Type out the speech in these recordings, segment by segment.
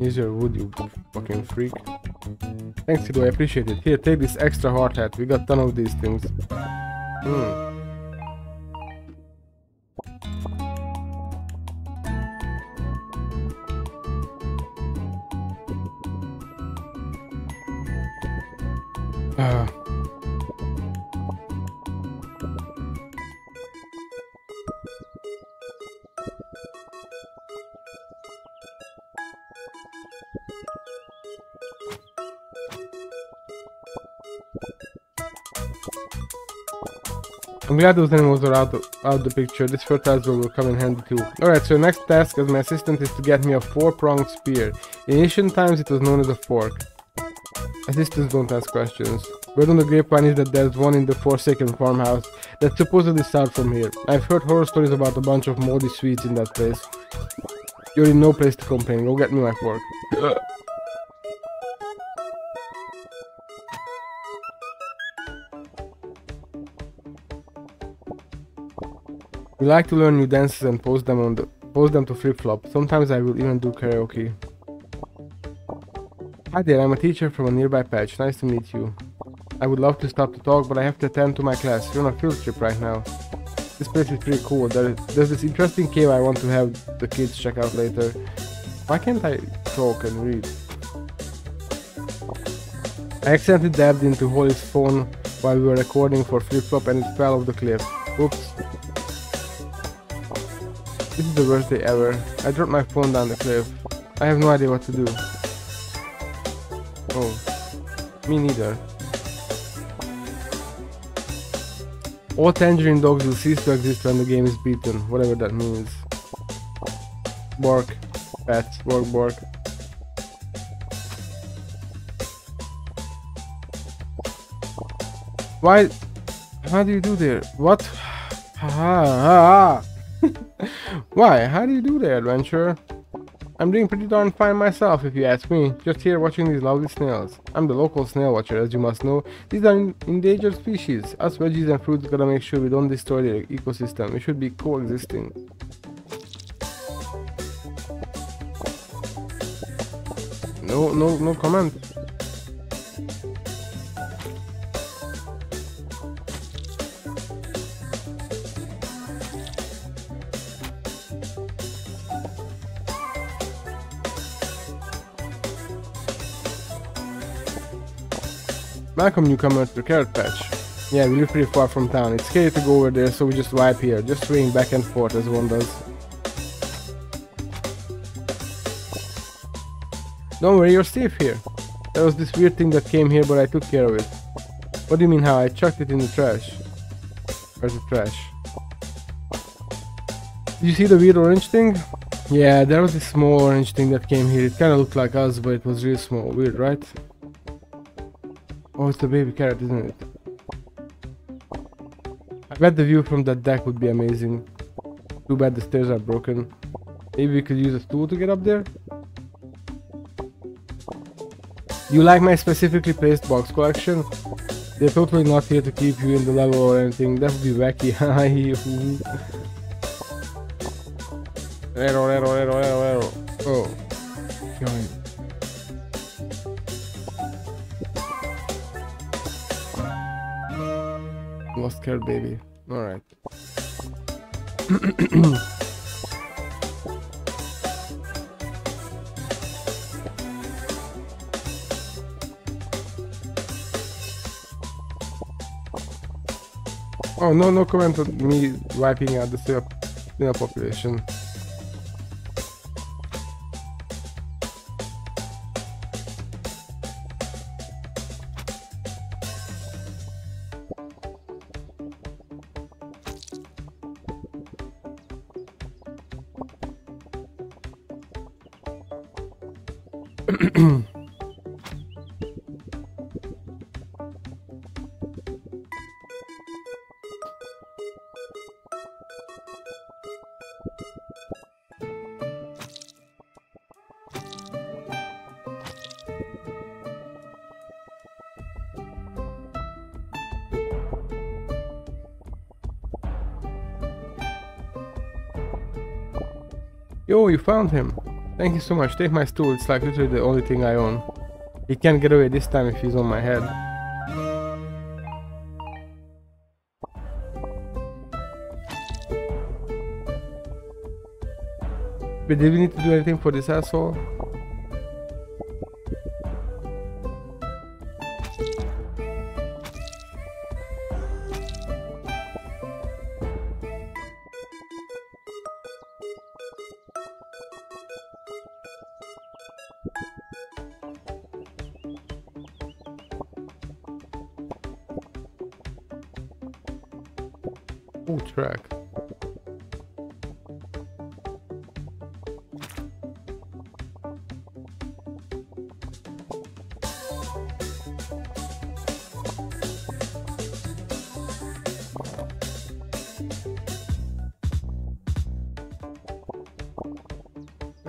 Your wood, you fucking freak. Thanks, Hiro, I appreciate it. Here, take this extra hard hat. We got ton of these things. Hmm. Ah. I'm glad those animals are out, of, out the picture. This fertilizer will come in handy too. Alright, so next task as my assistant is to get me a four-pronged spear. In ancient times it was known as a fork. Assistants don't ask questions. Word on the grapevine is that there's one in the Forsaken farmhouse that's supposedly south from here. I've heard horror stories about a bunch of moldy sweets in that place. You're in no place to complain. Go get me my fork. We like to learn new dances and post them on the post them to flip-flop. Sometimes I will even do karaoke. Hi there, I'm a teacher from a nearby patch. Nice to meet you. I would love to stop to talk, but I have to attend to my class. We're on a field trip right now. This place is pretty cool. There's this interesting cave I want to have the kids check out later. Why can't I talk and read? I accidentally dabbed into Holly's phone while we were recording for flip-flop and it fell off the cliff. Oops. This is the worst day ever. I dropped my phone down the cliff. I have no idea what to do. Oh. Me neither. All tangerine dogs will cease to exist when the game is beaten, whatever that means. Bark. Pets. Bark, bark. Why? How do you do there? What? Ha ha ha! Why? How do you do that, adventurer? I'm doing pretty darn fine myself, if you ask me. Just here watching these lovely snails. I'm the local snail watcher, as you must know. These are endangered species. Us veggies and fruits gotta make sure we don't destroy their ecosystem. We should be coexisting. No, no, no comment. Welcome newcomer to carrot patch. Yeah, we live pretty far from town. It's scary to go over there, so we just wipe here. Just swing back and forth as one does. Don't worry, you're safe here. There was this weird thing that came here, but I took care of it. What do you mean how? I chucked it in the trash. Where's the trash? Did you see the weird orange thing? Yeah, there was this small orange thing that came here. It kinda looked like us, but it was really small. Weird, right? Oh, it's a baby carrot, isn't it? I bet the view from that deck would be amazing. Too bad the stairs are broken. Maybe we could use a stool to get up there? You like my specifically placed box collection? They're totally not here to keep you in the level or anything. That would be wacky. error, error, error, error, error. Oh. God. Lost care baby. Alright. oh no no comment on me wiping out the snail population. Yo, you found him. Thank you so much. Take my stool. It's like literally the only thing I own. He can't get away this time if he's on my head. But did we need to do anything for this asshole?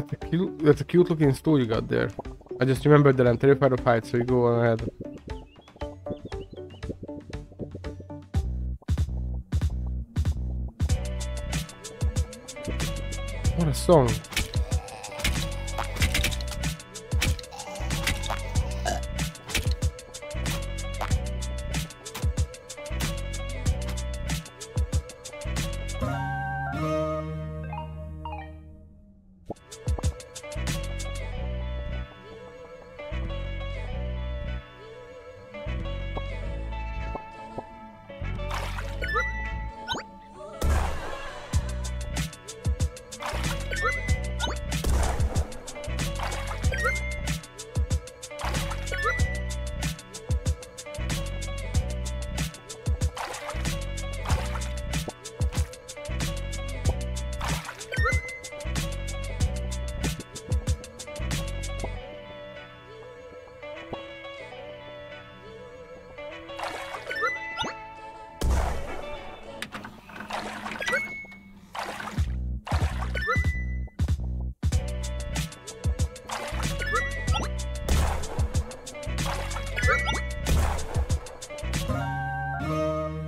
That's a cute that's a cute looking stool you got there. I just remembered that I'm terrified of heights, so you go on ahead. What a song.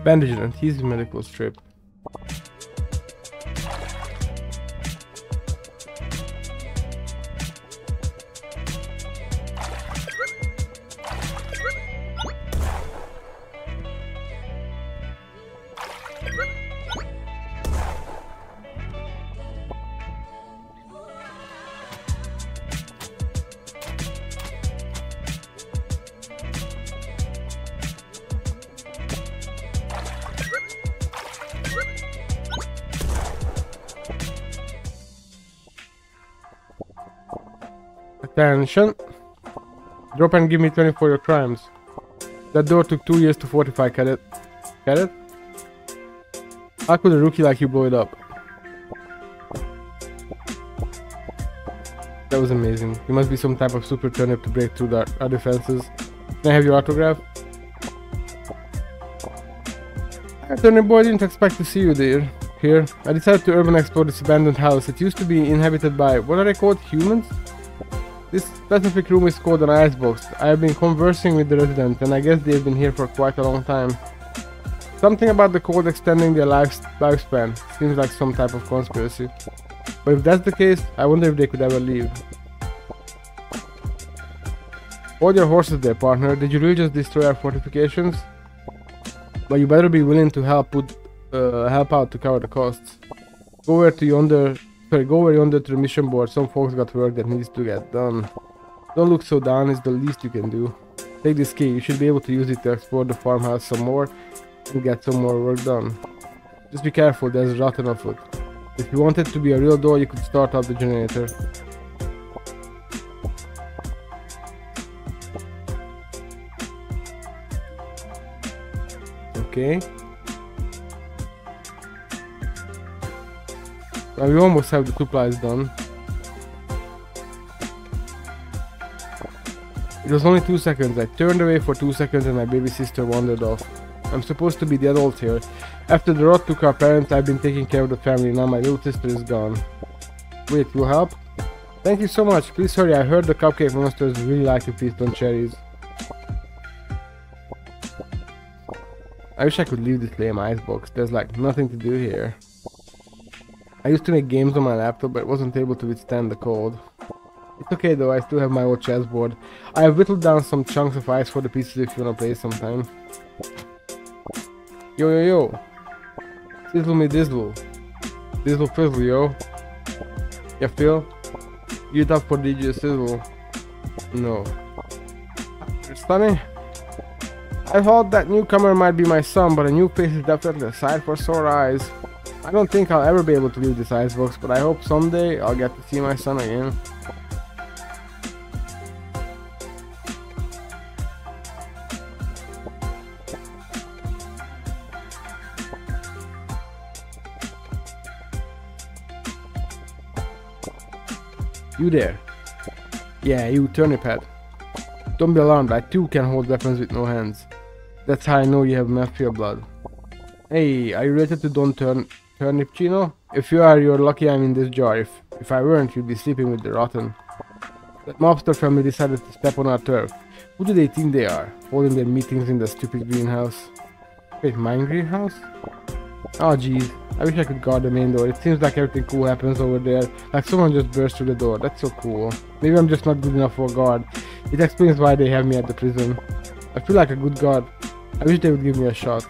Bandage and adhesive medical strip. Attention. Drop and give me 20 for your crimes. That door took 2 years to fortify, cadet. Cadet? How could a rookie like you blow it up? That was amazing. You must be some type of super turnip to break through the, our defenses. Can I have your autograph? Turnip boy didn't expect to see you there. Here, I decided to urban explore this abandoned house. It used to be inhabited by, what are they called, humans? This specific room is called an icebox. I have been conversing with the residents and I guess they've been here for quite a long time. Something about the cold extending their life lifespan seems like some type of conspiracy. But if that's the case, I wonder if they could ever leave. Hold your horses there, partner. Did you really just destroy our fortifications? But you better be willing to help put uh, help out to cover the costs. Go over to yonder Sorry, go over yonder the mission board. Some folks got work that needs to get done. Don't look so down, it's the least you can do. Take this key, you should be able to use it to explore the farmhouse some more and get some more work done. Just be careful, there's rotten afoot. If you want it to be a real door, you could start up the generator. Okay. Uh, we almost have the supplies done. It was only two seconds. I turned away for two seconds and my baby sister wandered off. I'm supposed to be the adult here. After the rot took our parents, I've been taking care of the family. Now my little sister is gone. Wait, you help? Thank you so much. Please hurry. I heard the cupcake monsters really like to feast on cherries. I wish I could leave this lame icebox. There's like nothing to do here. I used to make games on my laptop, but wasn't able to withstand the cold. It's okay though, I still have my old chessboard. I have whittled down some chunks of ice for the pieces if you wanna play sometime. Yo yo yo! Sizzle me dizzle. Dizzle fizzle yo. You feel? You tough for DJ Sizzle? No. Funny. I thought that newcomer might be my son, but a new face is definitely a sight for sore eyes. I don't think I'll ever be able to leave this icebox, but I hope someday I'll get to see my son again. You there? Yeah, you turnip head. Don't be alarmed, I too can hold weapons with no hands. That's how I know you have mafia blood. Hey, are you related to Don Turn Turnipchino? If you are, you're lucky I'm in this jar. If, if I weren't, you'd be sleeping with the rotten. That mobster family decided to step on our turf. Who do they think they are? Holding their meetings in the stupid greenhouse. Wait, mine greenhouse? Oh jeez, I wish I could guard the main door. It seems like everything cool happens over there. Like someone just burst through the door. That's so cool. Maybe I'm just not good enough for guard. It explains why they have me at the prison. I feel like a good guard. I wish they would give me a shot.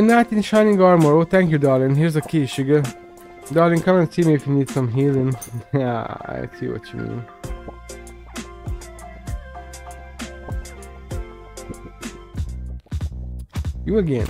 My knight in shining armor. Oh, thank you, darling. Here's a key, sugar. Darling, come and see me if you need some healing. yeah, I see what you mean. You again.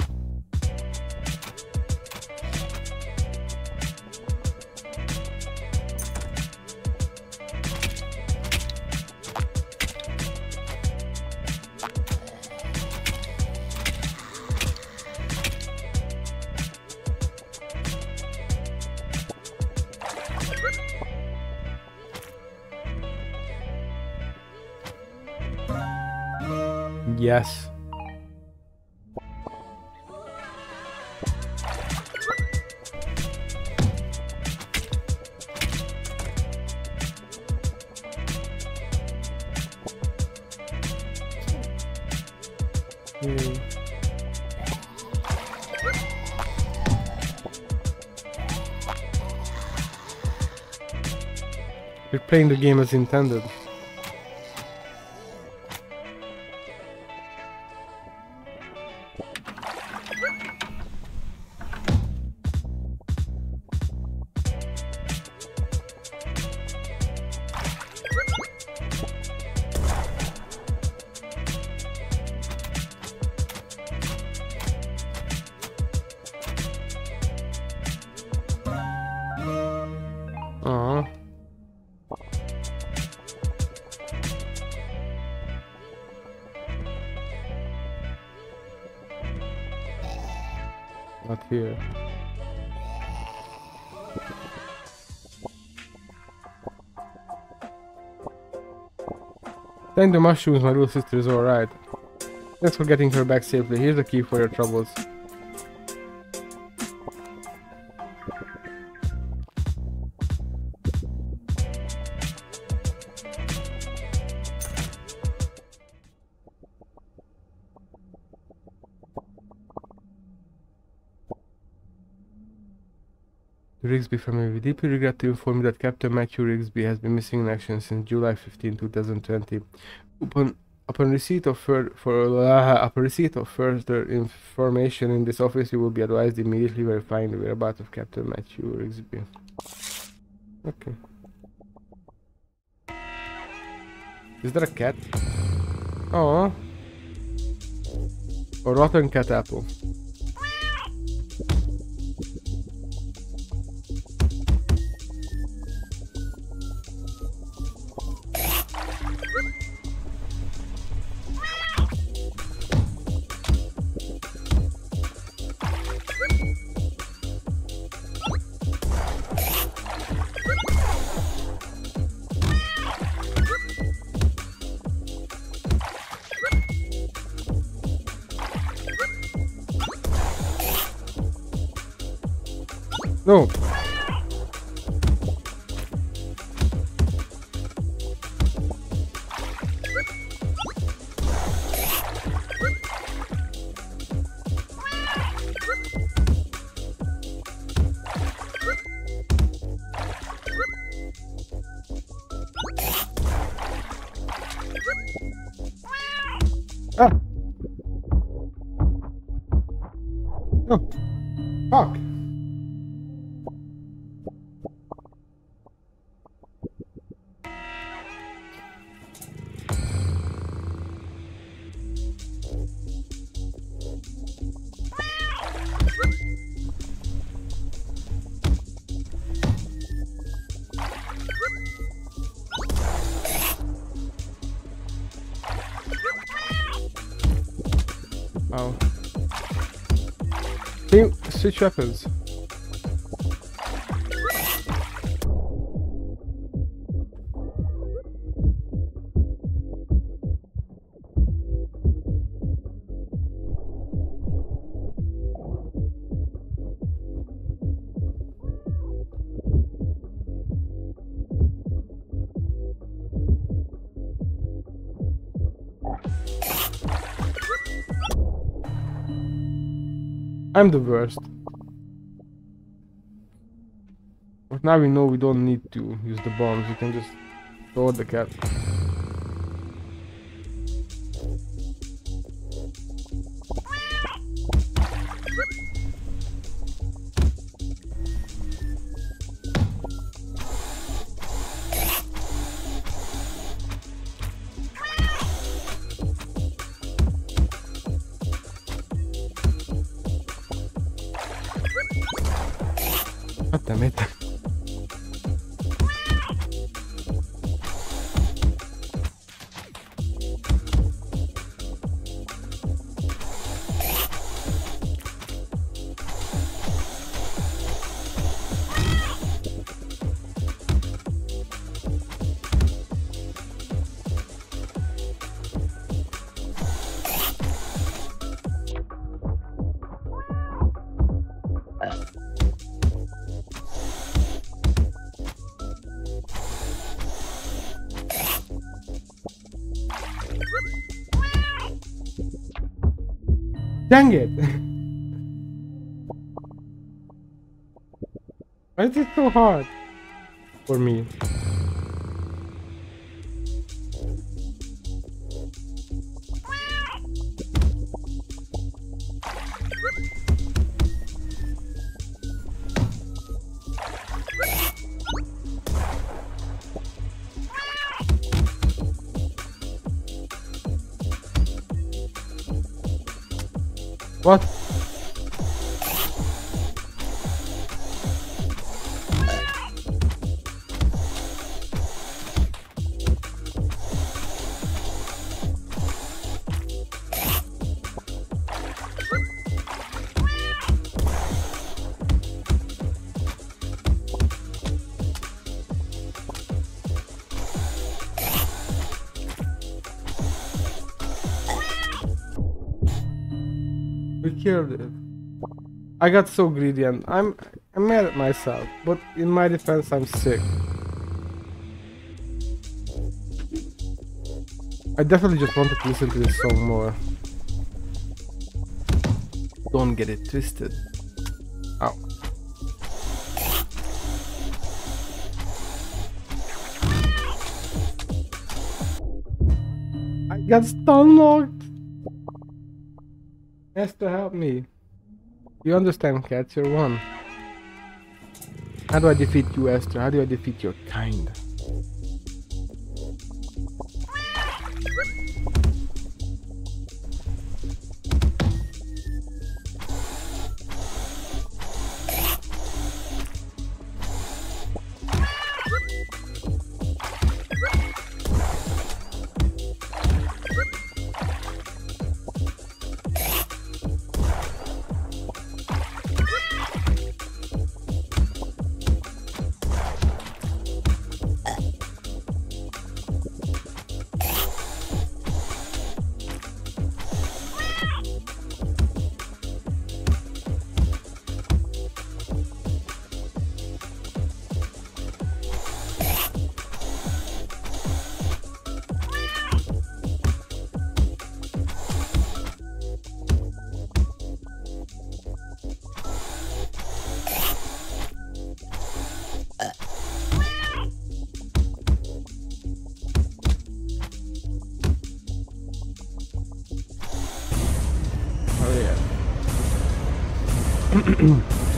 Yes. Hmm. You're playing the game as intended. Here. Thank the mushrooms, my little sister is alright. Thanks for getting her back safely. Here's the key for your troubles. Rigsby family, we deeply regret to inform you that Captain Matthew Rigsby has been missing in action since July 15, 2020. Upon upon receipt of fur for uh, upon receipt of further information in this office, you will be advised immediately verifying the whereabouts of Captain Matthew Rigsby. Okay. Is that a cat? Oh. A rotten cat apple. Team, switch weapons. I'm the worst. But now we know we don't need to use the bombs, we can just throw the cat. Dang it! Why is it so hard for me? What? Killed it. I got so greedy and I'm I'm mad at myself, but in my defense I'm sick. I definitely just wanted to listen to this song more. Don't get it twisted. Ow. I got stun locked. Esther, help me. You understand, cats, you're one. How do I defeat you, Esther? How do I defeat your kind? もう。